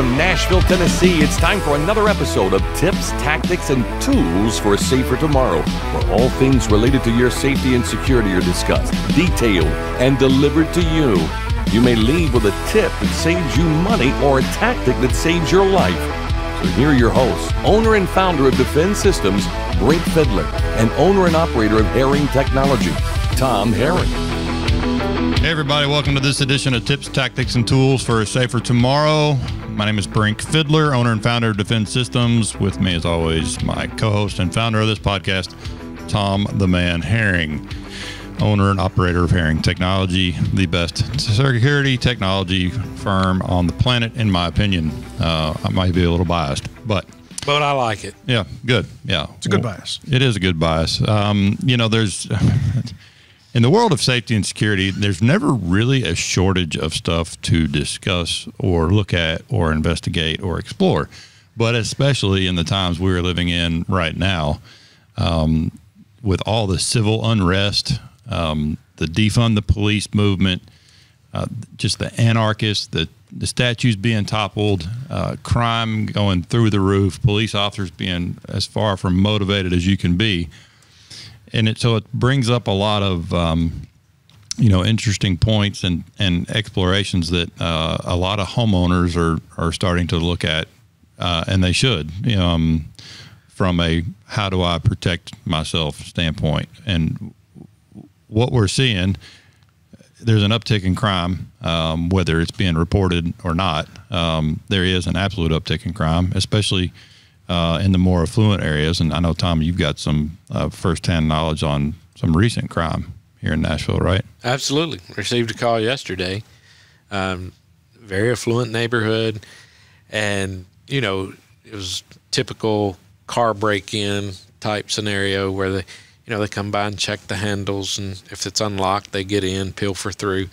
from Nashville, Tennessee. It's time for another episode of Tips, Tactics, and Tools for a Safer Tomorrow, where all things related to your safety and security are discussed, detailed, and delivered to you. You may leave with a tip that saves you money or a tactic that saves your life. So here are your hosts, owner and founder of Defend Systems, Brink Fidler, and owner and operator of Herring Technology, Tom Herring. Hey, everybody, welcome to this edition of Tips, Tactics, and Tools for a Safer Tomorrow. My name is Brink Fidler, owner and founder of Defend Systems. With me, as always, my co host and founder of this podcast, Tom the Man Herring, owner and operator of Herring Technology, the best security technology firm on the planet, in my opinion. Uh, I might be a little biased, but but I like it. Yeah, good. Yeah, it's a good well, bias. It is a good bias. Um, you know, there's in the world of safety and security, there's never really a shortage of stuff to discuss or look at or investigate or explore. But especially in the times we're living in right now, um, with all the civil unrest, um, the defund the police movement, uh, just the anarchists, the the statues being toppled, uh, crime going through the roof, police officers being as far from motivated as you can be and it so it brings up a lot of um, you know interesting points and and explorations that uh, a lot of homeowners are are starting to look at, uh, and they should. Um, from a how do I protect myself standpoint, and what we're seeing. There's an uptick in crime, um, whether it's being reported or not. Um, there is an absolute uptick in crime, especially uh, in the more affluent areas. And I know, Tom, you've got some uh, firsthand knowledge on some recent crime here in Nashville, right? Absolutely. Received a call yesterday. Um, very affluent neighborhood. And, you know, it was typical car break in type scenario where they, you know, they come by and check the handles. And if it's unlocked, they get in, pilfer through.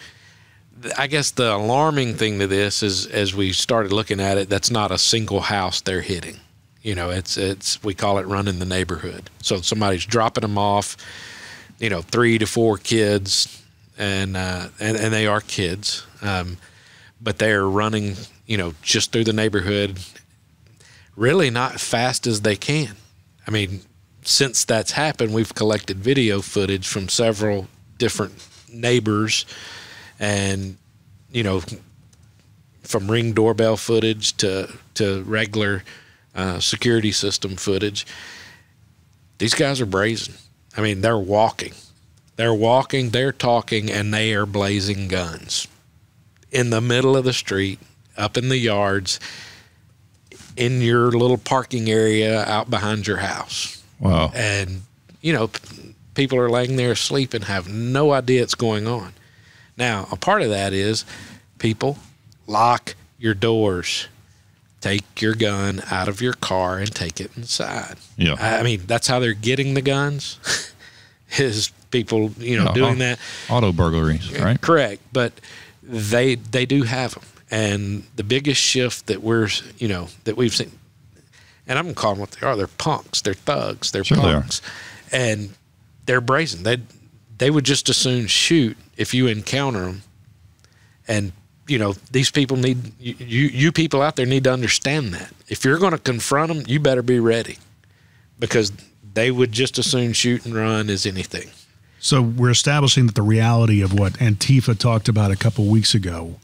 I guess the alarming thing to this is as we started looking at it, that's not a single house they're hitting. You know, it's it's we call it running the neighborhood. So somebody's dropping them off. You know, three to four kids, and uh, and and they are kids, um, but they are running. You know, just through the neighborhood, really not fast as they can. I mean, since that's happened, we've collected video footage from several different neighbors, and you know, from ring doorbell footage to to regular uh, security system footage. These guys are brazen. I mean, they're walking. They're walking, they're talking, and they are blazing guns in the middle of the street, up in the yards, in your little parking area out behind your house. Wow. And, you know, people are laying there asleep and have no idea what's going on. Now, a part of that is people lock your doors take your gun out of your car and take it inside. Yeah. I mean, that's how they're getting the guns. is people, you know, yeah, doing that auto burglaries, right? Correct, but they they do have them. And the biggest shift that we're, you know, that we've seen and I'm going to call them what they are. They're punks. They're thugs. They're sure punks. They and they're brazen. They they would just as soon shoot if you encounter them and you know these people need you, you people out there need to understand that. If you're going to confront them you better be ready because they would just as soon shoot and run as anything. So we're establishing that the reality of what antifa talked about a couple weeks ago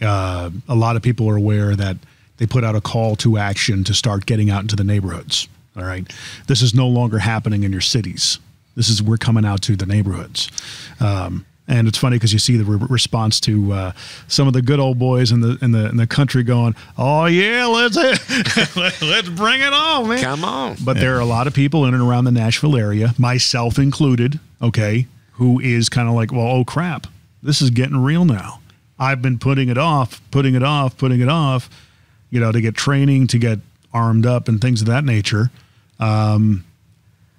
uh, a lot of people are aware that they put out a call to action to start getting out into the neighborhoods all right? This is no longer happening in your cities. This is we're coming out to the neighborhoods. Um, and it's funny because you see the re- response to uh, some of the good old boys in the in the in the country going, "Oh yeah, let's let's bring it on, man! Come on!" But yeah. there are a lot of people in and around the Nashville area, myself included. Okay, who is kind of like, "Well, oh crap, this is getting real now." I've been putting it off, putting it off, putting it off, you know, to get training, to get armed up, and things of that nature. Um,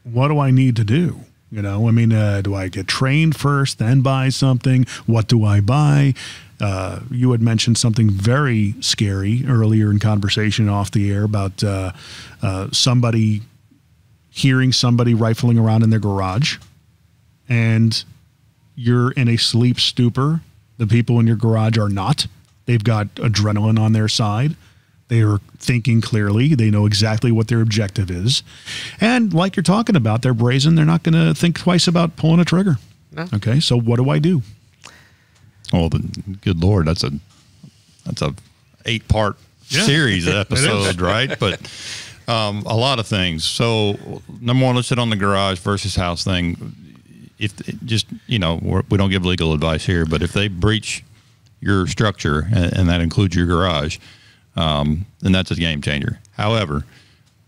what do I need to do? You know, I mean, uh, do I get trained first, then buy something? What do I buy? Uh, you had mentioned something very scary earlier in conversation off the air about uh, uh somebody hearing somebody rifling around in their garage, and you're in a sleep stupor. The people in your garage are not. They've got adrenaline on their side. They are thinking clearly. They know exactly what their objective is. And like you're talking about, they're brazen. They're not going to think twice about pulling a trigger. No. Okay, so what do I do? Oh, the, good lord, that's a that's a eight part Yeah. series It episode, right? But um, a lot of things. So number one, let's hit on the garage versus house thing. If just you know we're, we don't give legal advice here, but if they breach your structure and, and that includes your garage, um, then that's a game changer. However,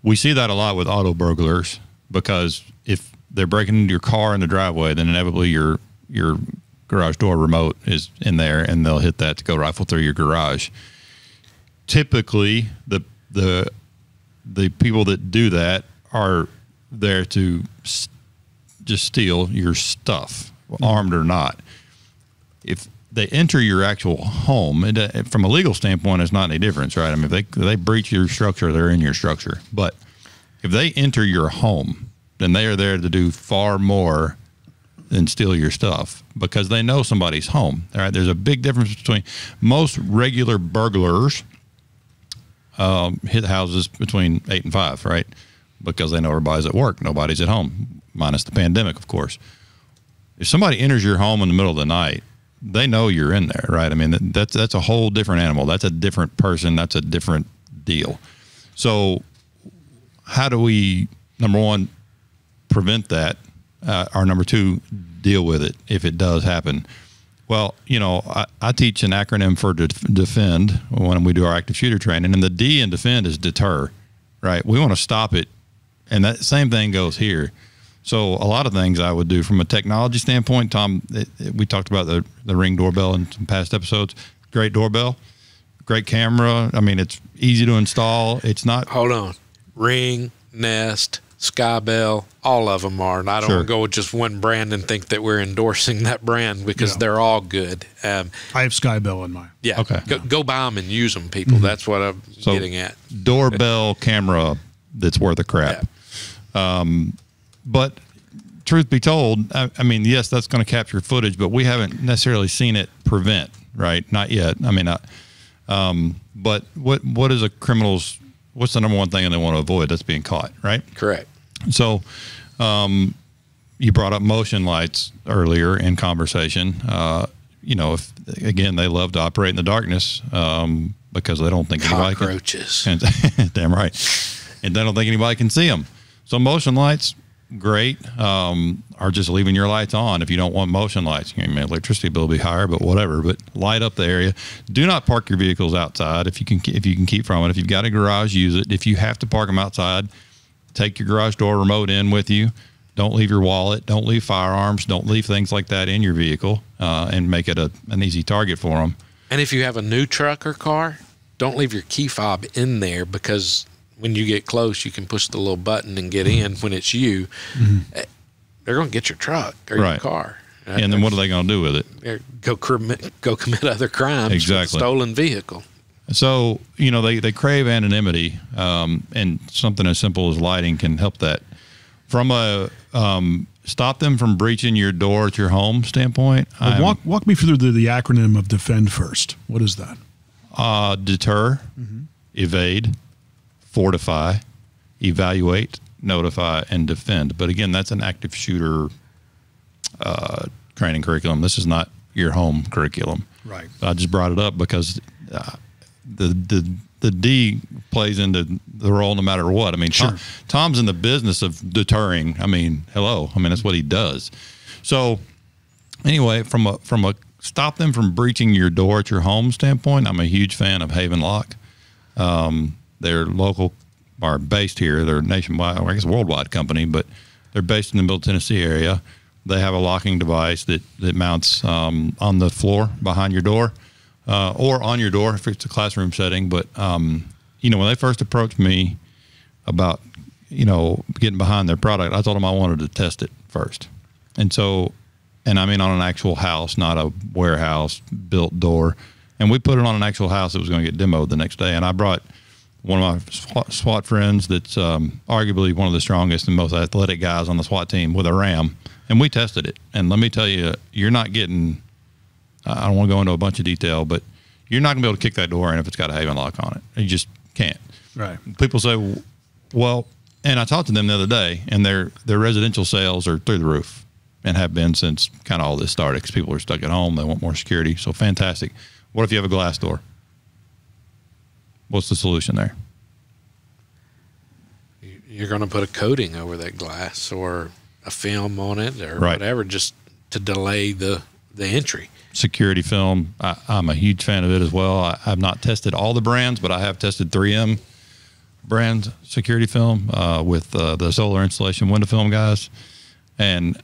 we see that a lot with auto burglars because if they're breaking into your car in the driveway, then inevitably your your garage door remote is in there, and they'll hit that to go rifle through your garage. Typically, the the the people that do that are there to just steal your stuff, armed or not. If they enter your actual home, it, uh, from a legal standpoint, it's not any difference, right? I mean, if they if they breach your structure, they're in your structure. But if they enter your home, then they are there to do far more than steal your stuff because they know somebody's home. All right, there's a big difference between most regular burglars um, hit houses between eight and five, right? Because they know everybody's at work, nobody's at home, minus the pandemic, of course. If somebody enters your home in the middle of the night, they know you're in there, right? I mean, that's that's a whole different animal. That's a different person. That's a different deal. So, how do we number one prevent that, uh, or number two deal with it if it does happen? Well, you know, I, I teach an acronym for def- defend when we do our active shooter training, and the D in defend is deter, right? We want to stop it, and that same thing goes here. So a lot of things I would do from a technology standpoint, Tom, it, it- we talked about the the ring doorbell in some past episodes. Great doorbell, great camera. I mean, it's easy to install. It's not Hold on. Ring, Nest, Skybell, all of them are. And I don't Sure. go with just one brand and think that we're endorsing that brand because Yeah. they're all good. Um, I have Skybell in mine. yeah. Okay. Go, go buy them and use them, people. That's what I'm So- getting at. doorbell camera that's worth a crap. Um, but truth be told, I, I mean, yes, that's going to capture footage, but we haven't necessarily seen it prevent, right? Not yet. I mean, not, um, but what what is a criminal's? What's the number one thing they want to avoid? That's being caught, right? Correct. So, um, you brought up motion lights earlier in conversation. Uh, you know, if again they love to operate in the darkness um, because they don't think anybody can. Cockroaches. And- Damn right. And they don't think anybody can see them. So motion lights, great. Um, are just leaving your lights on if you don't want motion lights. I mean, electricity bill will be higher, but whatever. But light up the area. Do not park your vehicles outside if you can. If you can keep from it. If you've got a garage, use it. If you have to park them outside, take your garage door remote in with you. Don't leave your wallet. Don't leave firearms. Don't leave things like that in your vehicle, uh, and make it a, an easy target for them. And if you have a new truck or car, don't leave your key fob in there because when you get close, you can push the little button and get in when it's you. Eh, They're going to get your truck or your Right. car. And then what are they going to do with it? Go commit, go commit other crimes with a Exactly. stolen vehicle. So you know they they crave anonymity, um, and something as simple as lighting can help that. From a um, stop them from breaching your door at your home standpoint, But I'm- walk walk me through the, the acronym of defend first. What is that? uh, deter, evade, fortify, evaluate, notify, and defend. But again, that's an active shooter uh, training curriculum. This is not your home curriculum. Right. I just brought it up because uh, the the the D plays into the role no matter what. I mean, Tom, Sure. Tom's in the business of deterring. I mean, hello. I mean, that's what he does. So anyway, from a from a stop them from breaching your door at your home standpoint, I'm a huge fan of Haven Lock. Um, they're local, are based here. They're nationwide, I guess worldwide company, but they're based in the Middle Tennessee area. They have a locking device that that mounts um, on the floor behind your door, uh, or on your door if it's a classroom setting. But um, you know, when they first approached me about you know getting behind their product, I told them I wanted to test it first, and so, and I mean on an actual house, not a warehouse built door, and we put it on an actual house that was going to get demoed the next day, and I brought one of my SWAT, friends that's um, arguably one of the strongest and most athletic guys on the SWAT team with a RAM, and we tested it. And let me tell you, you're not getting. I don't want to go into a bunch of detail, but you're not going to be able to kick that door in if it's got a Haven lock on it. You just can't. Right. People say, well, and I talked to them the other day, and their their residential sales are through the roof, and have been since kind of all this started. Because people are stuck at home, they want more security. So fantastic. What if you have a glass door? What's the solution there? You- You're going to put a coating over that glass or a film on it or Right. whatever, just to delay the the entry. security film. I, I'm a huge fan of it as well. I, I've not tested all the brands, but I have tested 3M brand security film uh, with uh, the solar installation window film guys. And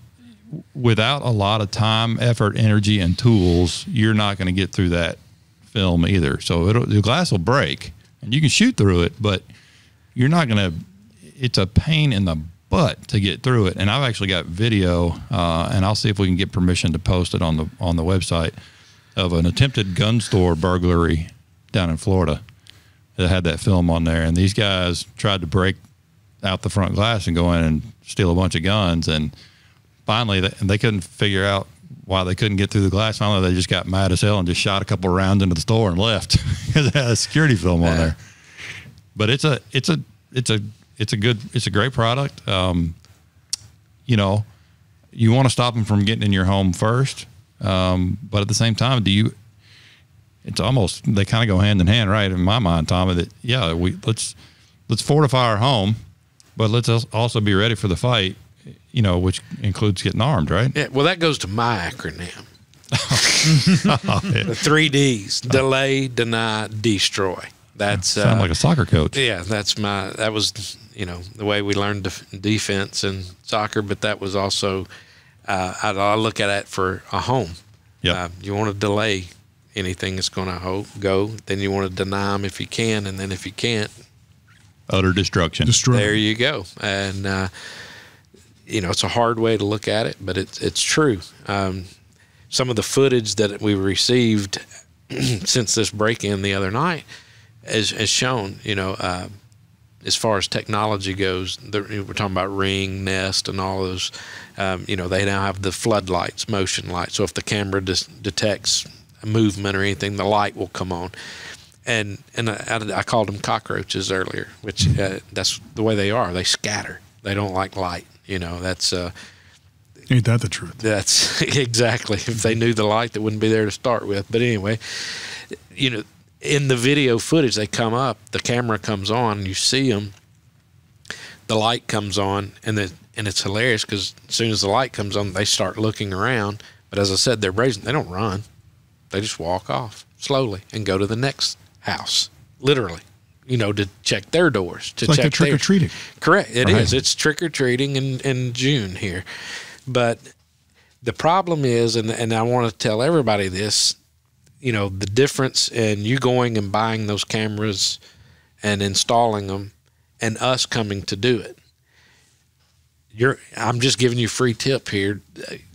without a lot of time, effort, energy, and tools, you're not going to get through that film either. So it'll, the glass will break, and you can shoot through it, but you're not going to. It's a pain in the butt to get through it. And I've actually got video, uh, and I'll see if we can get permission to post it on the on the website of an attempted gun store burglary down in Florida that had that film on there. And these guys tried to break out the front glass and go in and steal a bunch of guns. And finally, they, they couldn't figure out why they couldn't get through the glass. Finally, they just got mad as hell and just shot a couple rounds into the store and left because it had a security film on there. But it's a it's a it's a it's a good it's a great product. Um, you know, you want to stop them from getting in your home first, um, but at the same time, do you? It's almost they kind of go hand in hand, right? In my mind, Tommy, that yeah, we let's let's fortify our home, but let's also be ready for the fight. You know, which includes getting armed, right? Yeah, well, that goes to my acronym. the three D's: delay, deny, destroy. That's Sound uh, like a soccer coach. yeah. That's my. That was you know the way we learned def- defense and soccer, but that was also. Uh, I, I look at it for a home. Yep. Uh, you want to delay anything that's going to go. Then you want to deny them if you can, and then if you can't, Utter destruction. Destroy. there you go. And uh, you know, it's a hard way to look at it, but it's it's true. Um, some of the footage that we received since this break-in the other night has, has shown, you know, uh, as far as technology goes, we're talking about Ring, Nest, and all those. Um, you know, they now have the floodlights, motion lights. So if the camera detects a movement or anything, the light will come on. And and I, I called them cockroaches earlier, which uh, that's the way they are. They scatter. They don't like light. You know, that's uh, Ain't that the truth? that's exactly. If they knew the light, that wouldn't be there to start with. But anyway, you know, in the video footage, they come up, the camera comes on, you see them, the light comes on, and then and it's hilarious because as soon as the light comes on, they start looking around. But as I said, they're brazen. They don't run; they just walk off slowly and go to the next house, literally. You know, to check their doors, to It's like check the trick or treating. Correct. It is. Right. It's trick or treating in, in June here. But the problem is, and, and I want to tell everybody this, you know, the difference in you going and buying those cameras and installing them and us coming to do it. You're, I'm just giving you a free tip here.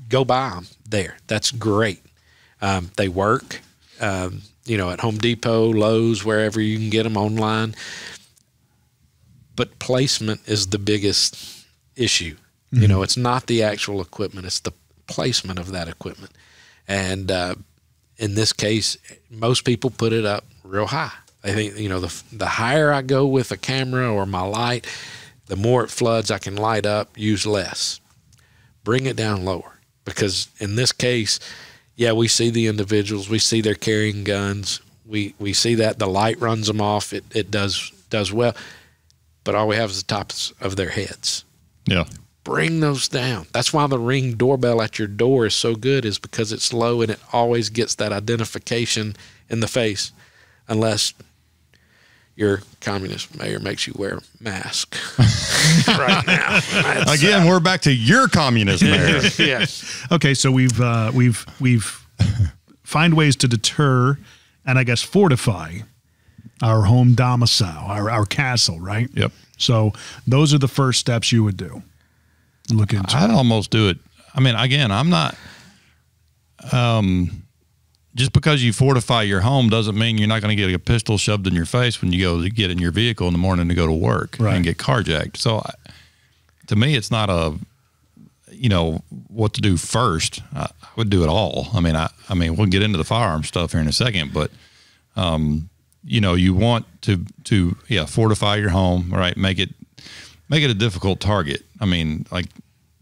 Go buy them there. That's great. Um, they work, um, you know, at Home Depot, Lowe's, wherever you can get them online but placement is the biggest issue. You know, it's not the actual equipment; it's the placement of that equipment. And uh, in this case, most people put it up real high. I think you know the the higher I go with a camera or my light, the more it floods I can light up. Use less. Bring it down lower because in this case, yeah, we see the individuals, we see they're carrying guns, we we see that the light runs them off. It it does does well, but all we have is the tops of their heads. Yeah. Bring those down. That's why the ring doorbell at your door is so good, is because it's low and it always gets that identification in the face, unless your communist mayor makes you wear a mask right now. That's, Again, we're back to your communist mayor. yeah. Okay, so we've uh, we've we've find ways to deter and I guess fortify our home domicile, our our castle, right? Yep. So those are the first steps you would do. Look into. I'd almost do it. I mean, again, I'm not. Um, just because you fortify your home doesn't mean you're not going to get a pistol shoved in your face when you go to get in your vehicle in the morning to go to work Right. and get carjacked. So, I, to me, it's not a, you know, what to do first. I, I would do it all. I mean, I, I mean, we'll get into the firearm stuff here in a second, but, um, you know, you want to to yeah fortify your home, right? Make it make it a difficult target. I mean, like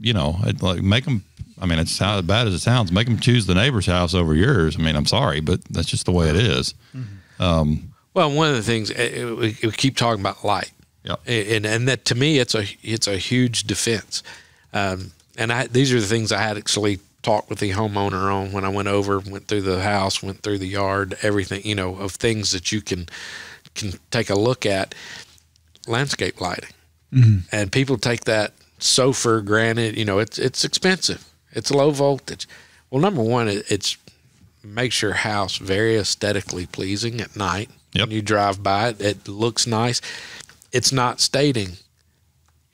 you know, like make them. I mean, it's how bad as it sounds. Make them choose the neighbor's house over yours. I mean, I'm sorry, but that's just the way it is. Well, one of the things eh, we, we keep talking about light, Yep. and and that to me it's a it's a huge defense. Um, and I, these are the things I had actually talked with the homeowner on when I went over, went through the house, went through the yard, everything you know of things that you can can take a look at. Landscape lighting, and people take that so for granted. You know, it's it's expensive. It's low voltage. Well, number one, it, it's makes your house very aesthetically pleasing at night. Yep. When you drive by it, it looks nice. It's not stating,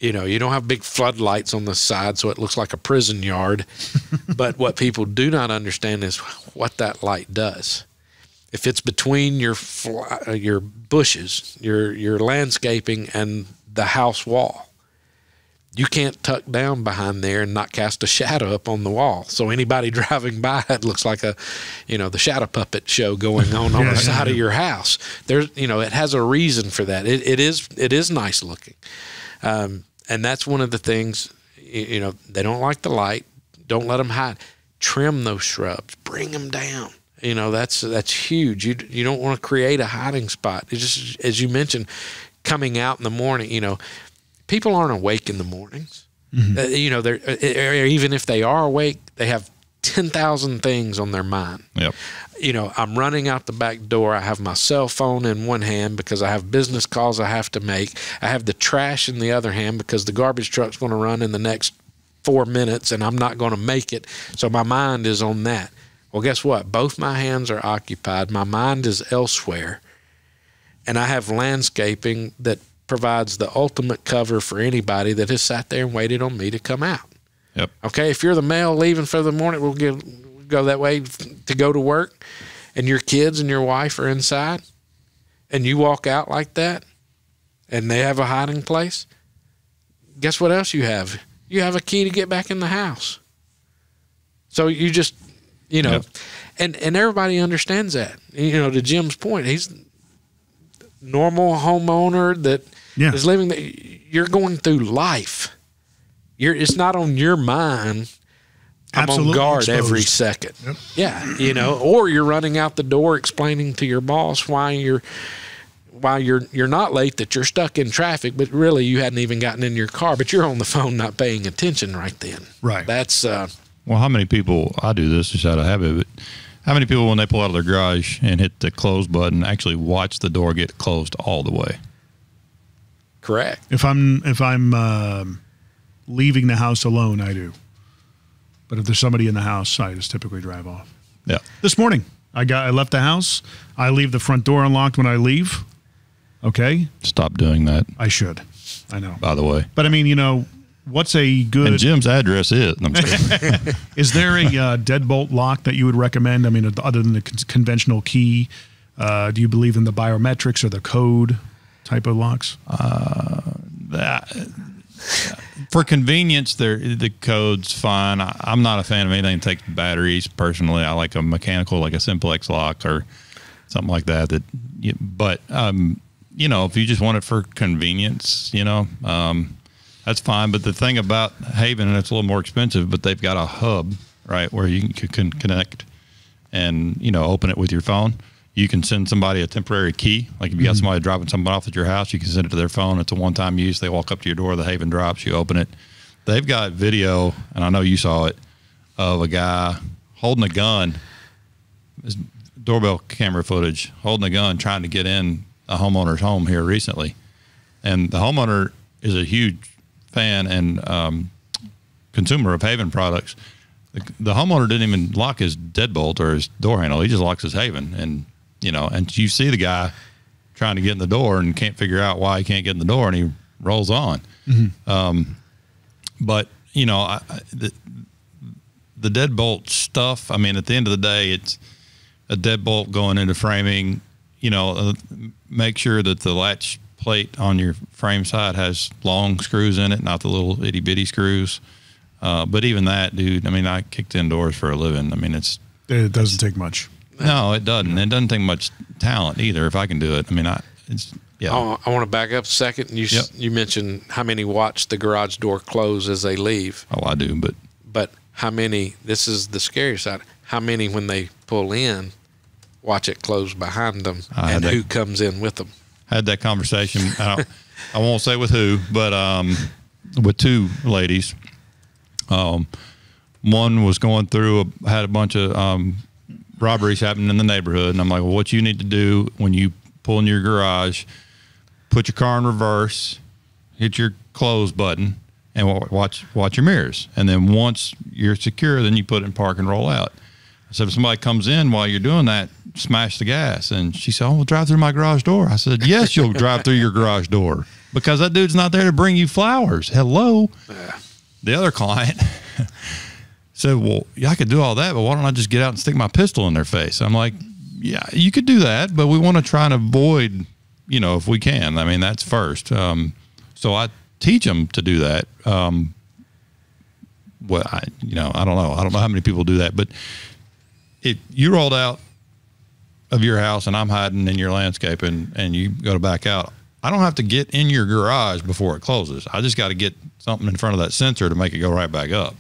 you know, you don't have big floodlights on the side so it looks like a prison yard. but what people do not understand is what that light does. If it's between your fly, uh, your bushes, your your landscaping and the house wall, you can't tuck down behind there and not cast a shadow up on the wall. So anybody driving by it looks like a, you know, the shadow puppet show going on on Yeah, the yeah, side of your house. There's, you know, it has a reason for that. It, it is it is nice looking, um, and that's one of the things. You, you know, they don't like the light. Don't let them hide. Trim those shrubs. Bring them down. You know, that's that's huge. You you don't want to create a hiding spot. It's just as you mentioned, coming out in the morning. You know, people aren't awake in the mornings. Uh, you know, they're uh, or even if they are awake, they have ten thousand things on their mind. Yep. You know, I'm running out the back door. I have my cell phone in one hand because I have business calls I have to make. I have the trash in the other hand because the garbage truck's going to run in the next four minutes and I'm not going to make it. So my mind is on that. Well, guess what? Both my hands are occupied. My mind is elsewhere. And I have landscaping that provides the ultimate cover for anybody that has sat there and waited on me to come out. Yep. Okay, if you're the male leaving for the morning, we'll get, go that way to go to work, and your kids and your wife are inside, and you walk out like that, and they have a hiding place. Guess what else you have? You have a key to get back in the house. So you just, you know, Yep. and and everybody understands that. You know, to Jim's point, he's normal homeowner that is Yeah. living. The, you're going through life. You're. It's not on your mind. I'm Absolutely on guard every second. Yep. Yeah, you know, or you're running out the door explaining to your boss why you're why you're you're not late that you're stuck in traffic, but really you hadn't even gotten in your car, but you're on the phone not paying attention right then. Right. That's uh Well, how many people? I do this just out of habit. But how many people, when they pull out of their garage and hit the close button, actually watch the door get closed all the way? correct. If I'm if I'm um leaving the house alone, I do. But if there's somebody in the house, I just typically drive off. Yeah. This morning, I got I left the house. I leave the front door unlocked when I leave. Okay, Stop doing that. I should. I know, By the way. but I mean, you know, what's a And good? Jim's address is. I'm. Is there a uh, deadbolt lock that you would recommend? I mean, other than the con- conventional key, uh, do you believe in the biometrics or the code type of locks? that, for convenience, there the code's fine. I, I'm not a fan of anything that takes batteries. Personally, I like a mechanical, like a Simplex lock or something like that. That, but um, you know, if you just want it for convenience, you know, um, that's fine. But the thing about Haven, and it's a little more expensive, but they've got a hub right where you can, can connect and you know open it with your phone. You can send somebody a temporary key. Like if you got mm-hmm. somebody dropping something off at your house, you can send it to their phone. It's a one-time use. They walk up to your door, the Haven drops, you open it. They've got video, and I know you saw it, of a guy holding a gun. His doorbell camera footage, holding a gun, trying to get in a homeowner's home here recently, and the homeowner is a huge fan and um, consumer of Haven products. The, the homeowner didn't even lock his deadbolt or his door handle. He just locks his Haven, and you know, and you see the guy trying to get in the door and can't figure out why he can't get in the door, and he rolls on. Um, but you know, I- the, the deadbolt stuff. I mean, at the end of the day, it's a deadbolt going into framing. You know, uh, make sure that the latch plate on your frame side has long screws in it, not the little itty bitty screws. Uh, but even that, dude. I mean, I kicked indoors for a living. I mean, it's It doesn't take much. No, it doesn't. It doesn't take much talent either. If I can do it, I mean, I it's yeah. Oh, I want to back up a second. You Yep. you mentioned how many watch the garage door close as they leave, Oh, I do, but but how many? This is the scary side. How many when they pull in, watch it close behind them, I had and that- who comes in with them? Had that conversation. I, I won't say with who, but um, with two ladies. Um, one was going through, a, had a bunch of um, robberies happening in the neighborhood, and I'm like, well, what you need to do when you pull in your garage, put your car in reverse, hit your close button, and watch watch your mirrors. And then once you're secure, then you put it in park and roll out. So if somebody comes in while you're doing that, smash the gas. And she said, "Oh, we'll drive through my garage door." I said, "Yes, you'll drive through your garage door because that dude's not there to bring you flowers." Hello. The other client said, "Well, yeah, I could do all that, but why don't I just get out and stick my pistol in their face?" I'm like, "Yeah, you could do that, but we want to try and avoid, you know, if we can. I mean, that's first. Um, so I teach them to do that. Um, well, I, you know, I don't know. I don't know how many people do that, but it you rolled out of your house and I'm hiding in your landscape and, and you go to back out. I don't have to get in your garage before it closes. I just got to get something in front of that sensor to make it go right back up.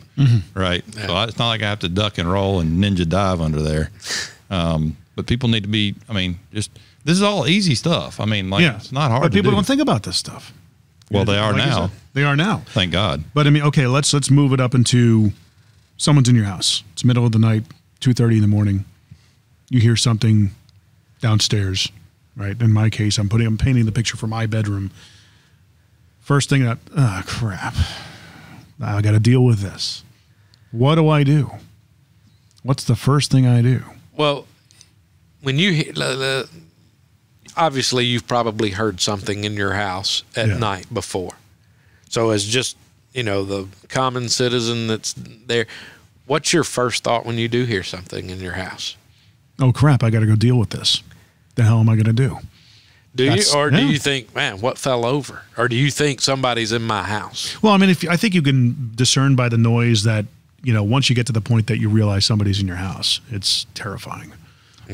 Right. So I, it's not like I have to duck and roll and ninja dive under there. Um, but people need to be, I mean, just, this is all easy stuff. I mean, like, yeah, it's not hard But to people do. don't think about this stuff. well, they are Like now. said, They are now. Thank God. But I mean, okay, let's let's move it up into someone's in your house. It's middle of the night, two thirty in the morning. You hear something downstairs, right? In my case, I'm putting I'm painting the picture for my bedroom. First thing that ah crap, I got to deal with this. What do I do? What's the first thing I do? Well, when you he- le- le- obviously you've probably heard something in your house at Yeah. night before. So as just you know the common citizen that's there, what's your first thought when you do hear something in your house? Oh crap, I got to go deal with this. The hell am I going to do? Do That's- you or do you think, man, what fell over? Or do you think somebody's in my house? Well, I mean, if I think you can discern by the noise that you know once you get to the point that you realize somebody's in your house, it's terrifying.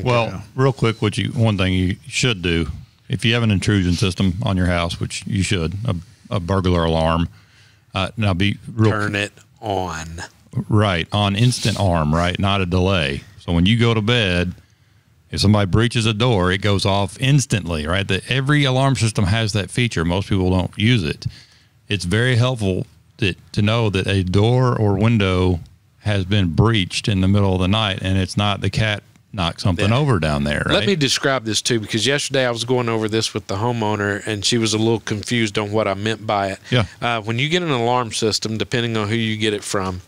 Well, real quick, what you one thing you should do if you have an intrusion system on your house, which you should, a, a burglar alarm. Uh, now, be real Turn it on. right on instant arm, right, not a delay. So when you go to bed, if somebody breaches a door, it goes off instantly, right? That every alarm system has that feature. Most people don't use it. It's very helpful that, to know that a door or window has been breached in the middle of the night, and it's not the cat knocked something Yeah. over down there. Right? Let me describe this too, because yesterday I was going over this with the homeowner, and she was a little confused on what I meant by it. Yeah. Uh, when you get an alarm system, depending on who you get it from,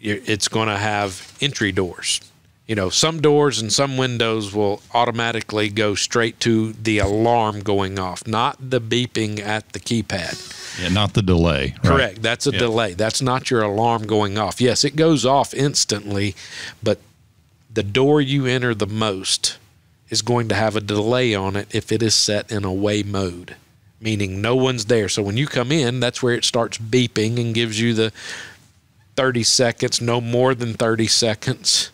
it's going to have entry doors. You know, some doors and some windows will automatically go straight to the alarm going off, not the beeping at the keypad. yeah, not the delay. right? Correct. That's a Yeah. delay. That's not your alarm going off. Yes, it goes off instantly, but the door you enter the most is going to have a delay on it if it is set in away mode, meaning no one's there. So when you come in, that's where it starts beeping and gives you the 30 seconds, no more than 30 seconds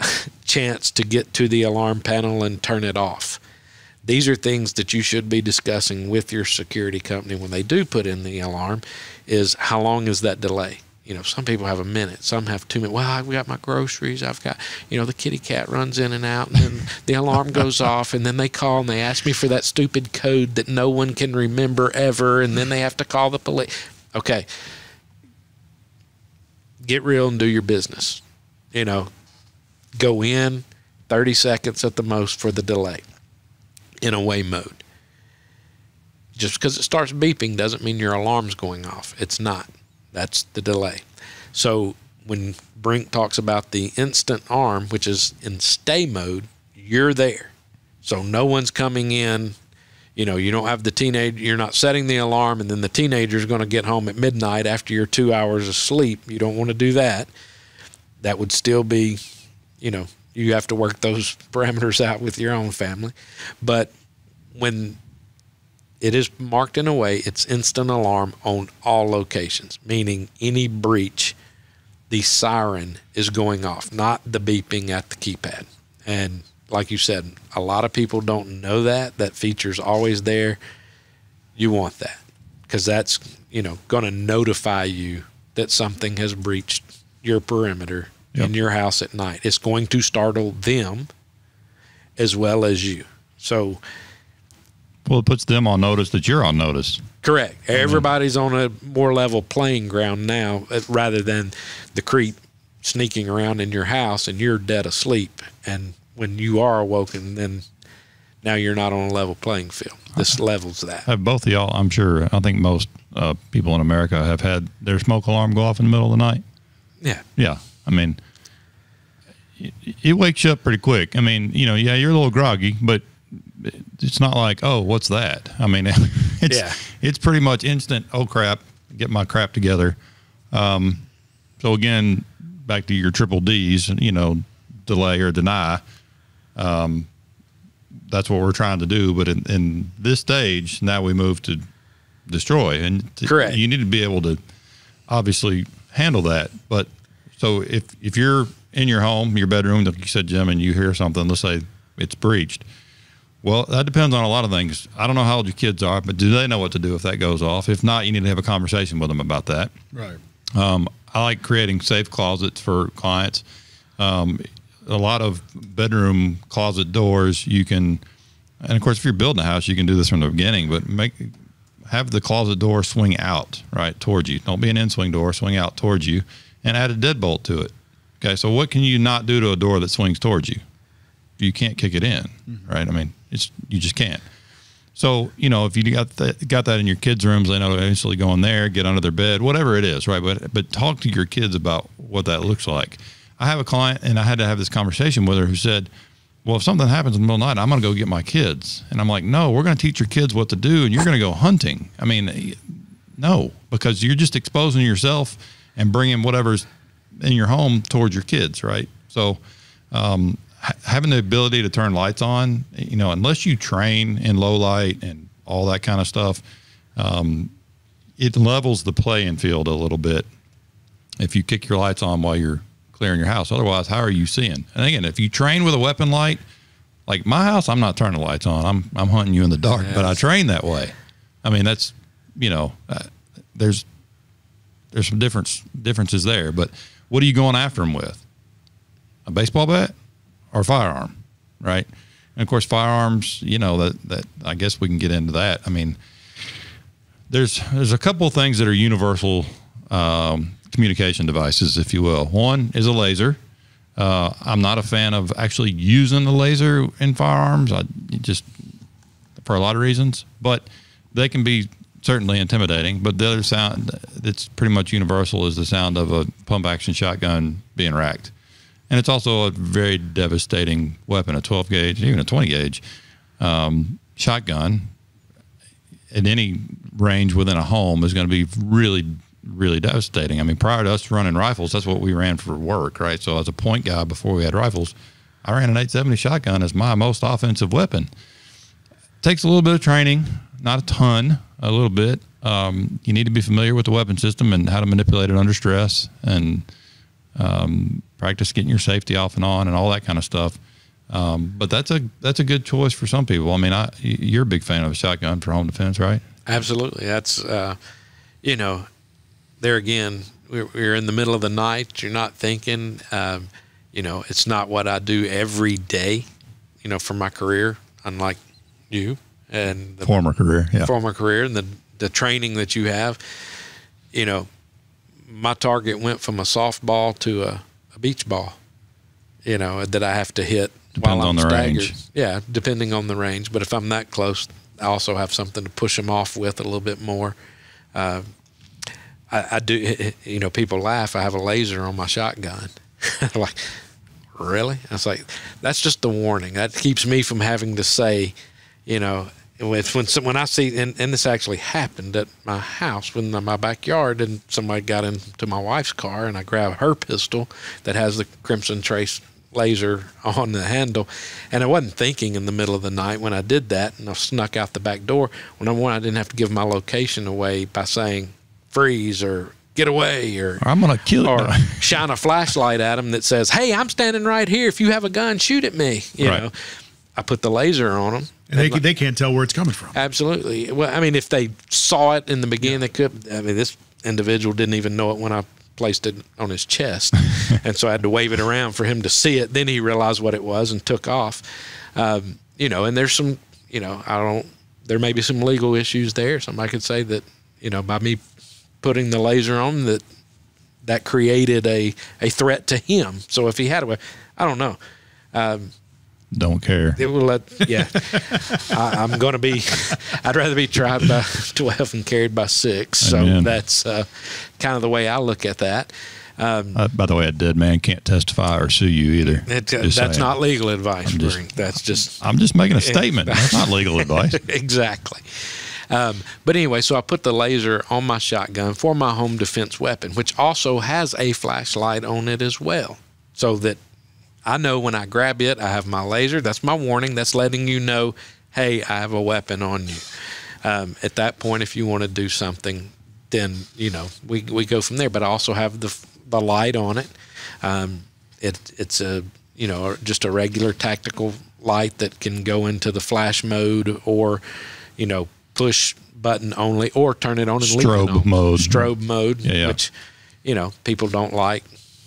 chance to get to the alarm panel and turn it off. These are things that you should be discussing with your security company when they do put in the alarm is how long is that delay? You know, some people have a minute, some have two minutes. Well, I've got my groceries. I've got, you know, the kitty cat runs in and out, and then the alarm goes off, and then they call and they ask me for that stupid code that no one can remember ever, and then they have to call the police. Okay. Get real and do your business. You know, go in 30 seconds at the most for the delay in away mode. Just because it starts beeping doesn't mean your alarm's going off. It's not. That's the delay. So when Brink talks about the instant arm, which is in stay mode, you're there. So no one's coming in. You know, you don't have the teenage, you're not setting the alarm, and then the teenager's going to get home at midnight after your two hours of sleep. You don't want to do that. That would still be, you know, you have to work those parameters out with your own family. But when it is marked in a way, it's instant alarm on all locations, meaning any breach, the siren is going off, not the beeping at the keypad. And like you said, a lot of people don't know that. That feature's always there. You want that because that's, you know, going to notify you that something has breached your perimeter Yep. in your house at night. It's going to startle them as well as you. So, Well, it puts them on notice that you're on notice. correct. Everybody's on a more level playing ground now uh, rather than the creep sneaking around in your house and you're dead asleep. And when you are awoken, then now you're not on a level playing field. This levels that. Have both of y'all? I'm sure. I think most uh, people in America have had their smoke alarm go off in the middle of the night. Yeah. Yeah, I mean, it, it wakes you up pretty quick. I mean, you know, yeah, you're a little groggy, but it's not like, oh, what's that? I mean, it's Yeah. it's pretty much instant. Oh crap, get my crap together. Um, so again, back to your triple D's, you know, delay or deny. Um, that's what we're trying to do. But in, in this stage, now we move to destroy, and t- Correct. You need to be able to obviously handle that. But so if if you're in your home, your bedroom, like you said, Jim, and you hear something, let's say it's breached. Well, that depends on a lot of things. I don't know how old your kids are, but do they know what to do if that goes off? If not, you need to have a conversation with them about that. Right. Um, I like creating safe closets for clients. Um, a lot of bedroom closet doors you can, and of course, if you're building a house, you can do this from the beginning. But make have the closet door swing out right towards you. Don't be an in-swing door. Swing out towards you, and add a deadbolt to it. Okay, so what can you not do to a door that swings towards you? You can't kick it in, mm-hmm. right? I mean, it's you just can't. So you know, if you got that, got that in your kids' rooms, they know to instantly go in there, get under their bed, whatever it is, right? But but talk to your kids about what that looks like. I have a client, and I had to have this conversation with her who said, "Well, if something happens in the middle of the night, I'm going to go get my kids." And I'm like, "No, we're going to teach your kids what to do, and you're going to go hunting." I mean, no, because you're just exposing yourself and bringing whatever's in your home towards your kids, right? So, um, ha- having the ability to turn lights on, you know, unless you train in low light and all that kind of stuff, um, it levels the playing field a little bit. If you kick your lights on while you're clearing your house, otherwise, how are you seeing? And again, if you train with a weapon light, like my house, I'm not turning the lights on. I'm I'm hunting you in the dark, but I train that way. I mean, that's you know, uh, there's there's some difference differences there. But what are you going after them with? A baseball bat or a firearm, right? And of course, firearms. You know that that I guess we can get into that. I mean, there's there's a couple of things that are universal um, communication devices, if you will. One is a laser. Uh, I'm not a fan of actually using the laser in firearms. I just for a lot of reasons, but they can be certainly intimidating. But the other sound that's pretty much universal is the sound of a pump action shotgun being racked. And it's also a very devastating weapon, a 12 gauge, even a 20 gauge um, shotgun at any range within a home is going to be really, really devastating. I mean, prior to us running rifles, that's what we ran for work, right? So as a point guy before we had rifles, I ran an 870 shotgun as my most offensive weapon takes a little bit of training, not a ton, a little bit. Um, you need to be familiar with the weapon system and how to manipulate it under stress, and um, practice getting your safety off and on, and all that kind of stuff. Um, but that's a that's a good choice for some people. I mean, I, you're a big fan of a shotgun for home defense, right? Absolutely. That's, uh, you know, there again, we're, we're in the middle of the night. You're not thinking, um, you know, it's not what I do every day, you know, for my career, unlike you and the Former career, yeah. former career and the, the training that you have. You know, my target went from a softball to a, a beach ball, you know, that I have to hit Depends while I'm on the staggered. range. Yeah, depending on the range. But if I'm that close, I also have something to push them off with a little bit more. Uh, I, I do, you know, people laugh. I have a laser on my shotgun. like, really? I was like, that's just the warning. That keeps me from having to say, you know, when when, some, when I see, and, and this actually happened at my house, when in my backyard, and somebody got into my wife's car, and I grabbed her pistol that has the Crimson Trace laser on the handle, and I wasn't thinking in the middle of the night when I did that, and I snuck out the back door. When I one, I didn't have to give my location away by saying freeze or get away or I'm gonna kill or you. shine a flashlight at them that says, "Hey, I'm standing right here. If you have a gun, shoot at me." You Right. know, I put the laser on them. And they, they can't tell where it's coming from. Absolutely. Well, I mean, if they saw it in the beginning, they could. I mean, this individual didn't even know it when I placed it on his chest, and so I had to wave it around for him to see it. Then he realized what it was and took off. Um, you know, and there's some. You know, I don't. There may be some legal issues there. Somebody could say that. You know, by me putting the laser on that that created a a threat to him. So if he had a, I don't know. Don't care. It will let, yeah. I, I'm going to be, I'd rather be tried by 12 and carried by six. So that's uh, kind of the way I look at that. Uh, by the way, a dead man can't testify or sue you either. It, uh, that's saying. not legal advice, just- That's just I'm just making a statement. That's not legal advice. exactly. Um, but anyway, so I put the laser on my shotgun for my home defense weapon, which also has a flashlight on it as well, so that I know when I grab it, I have my laser. That's my warning. That's letting you know, hey, I have a weapon on you. Um, at that point, if you want to do something, then you know we we go from there. But I also have the the light on it. Um, it it's a you know just a regular tactical light that can go into the flash mode or you know push button only or turn it on and leave it Strobe on. mode. Strobe mode, Yeah, yeah. which you know people don't like.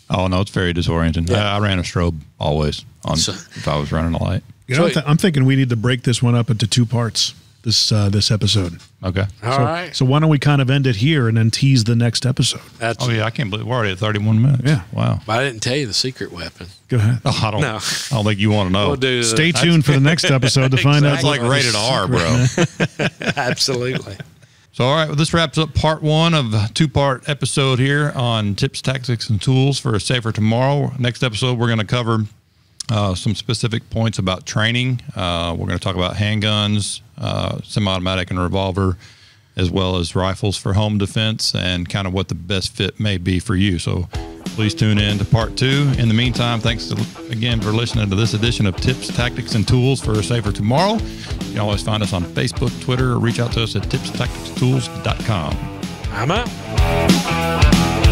Oh no, it's very disorienting. Yeah. I, I ran a strobe always on So- if I was running a light. You know, So- I'm, thinking we need to break this one up into two parts. This uh, this episode. Okay. All so, right, so why don't we kind of end it here and then tease the next episode? that's. Oh yeah, I can't believe we're already at 31 minutes. Yeah. Wow. But I didn't tell you the secret weapon. Go ahead. Oh, I don't. No. I don't think you want to know. We'll do. the- Stay tuned for the next episode to find That's out. like rated R, bro. Absolutely. So, all right, well, this wraps up part one of a two part episode here on tips, tactics, and tools for a safer tomorrow. Next episode, we're going to cover uh, some specific points about training. Uh, we're going to talk about handguns, uh, semi automatic, and revolver, as well as rifles for home defense and kind of what the best fit may be for you. So, please tune in to part two. In the meantime, thanks to, again for listening to this edition of Tips, Tactics, and Tools for a Safer Tomorrow. You can always find us on Facebook, Twitter, or reach out to us at tipstacticstools.com. I'm out.